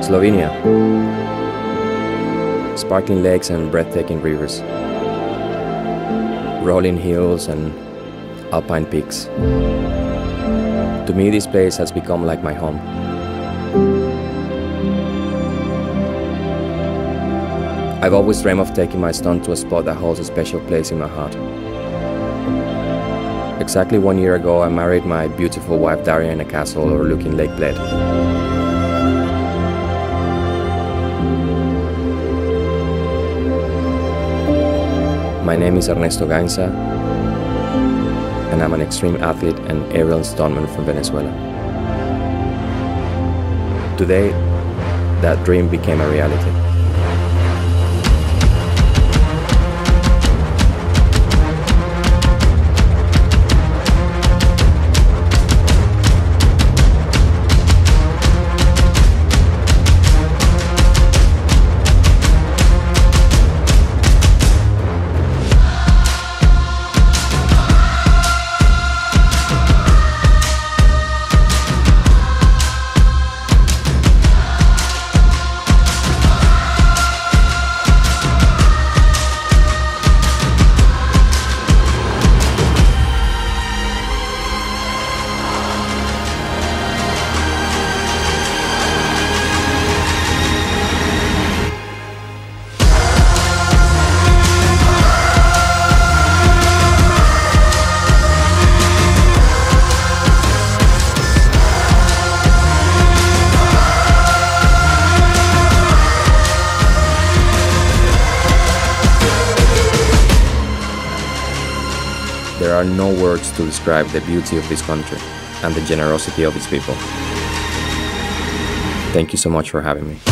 Slovenia. Sparkling lakes and breathtaking rivers. Rolling hills and alpine peaks. To me, this place has become like my home. I've always dreamed of taking my son to a spot that holds a special place in my heart. Exactly one year ago, I married my beautiful wife Darja in a castle overlooking Lake Bled. My name is Ernesto Gainza, and I'm an extreme athlete and aerial stuntman from Venezuela. Today, that dream became a reality. There are no words to describe the beauty of this country and the generosity of its people. Thank you so much for having me.